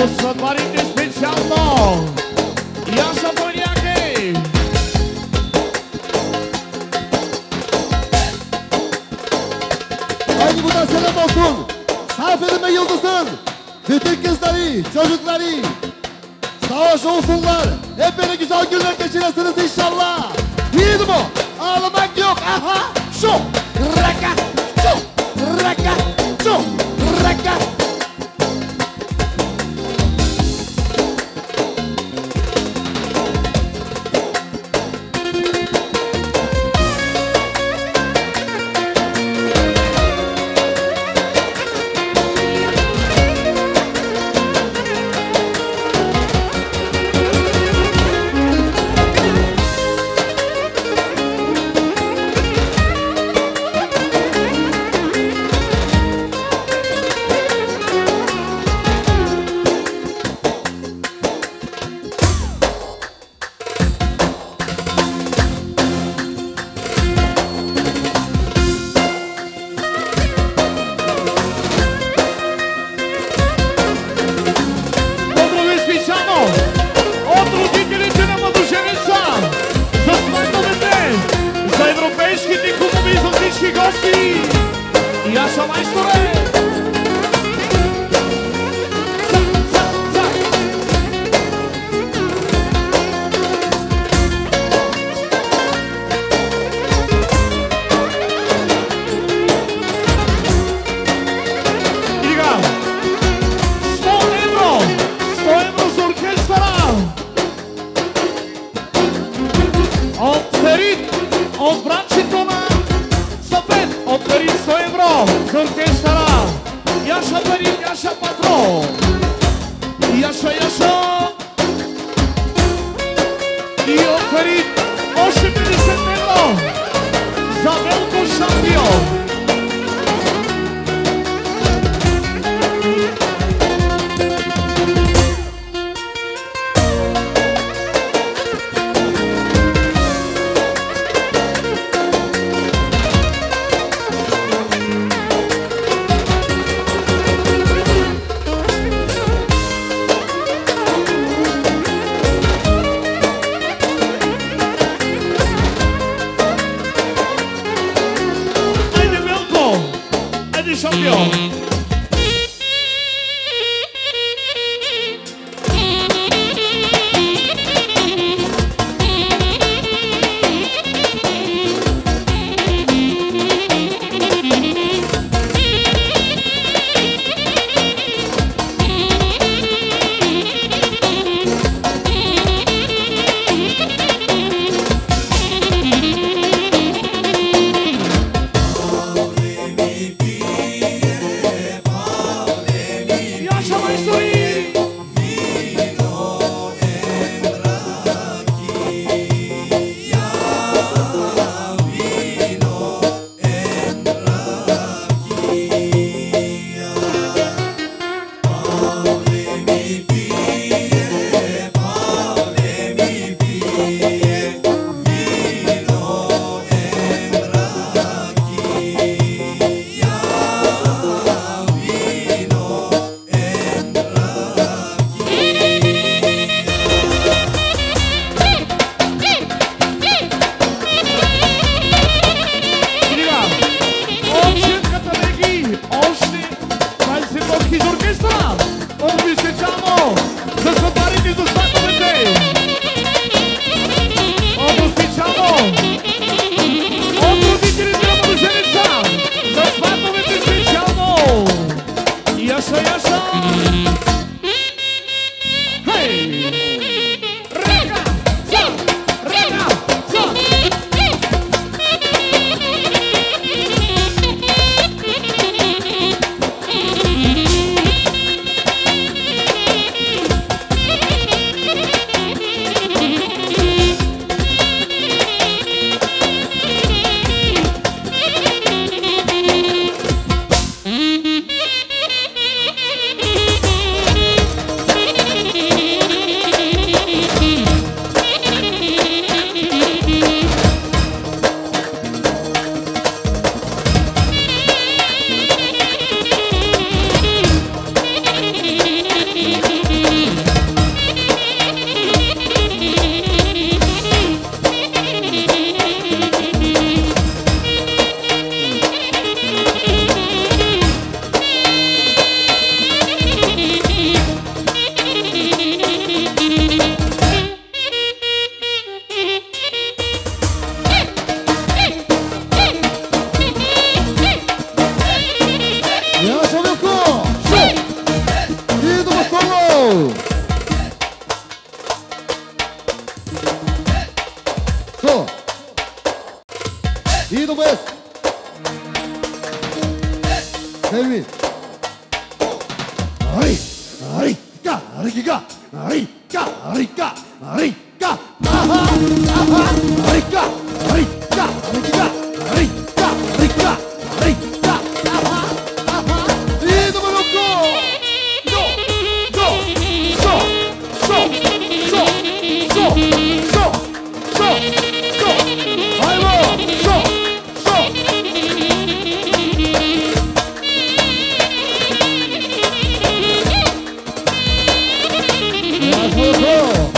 nostro parente speciale, Yasa Pogliacchi. Haydi buradan selam olsun. Saferin ve Yıldız'ın bütün kızları, çocukları savaş olsunlar. Hep böyle güzel günler geçiresiniz inşallah. Değil mi? Ağlamak yok. Aha! Şu! Raka! Şu! Raka! Şu! Raka! Şu! братчето на Сопет, отдари 100 евро, към те стара, Яша Барин, Яша Патрон. 滴そういいとこです。セミ。はい。はい。か。あれか。あれか。あれか。あれか。あ。れかあれか。あれか oh ho.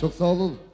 Çok sağ olun.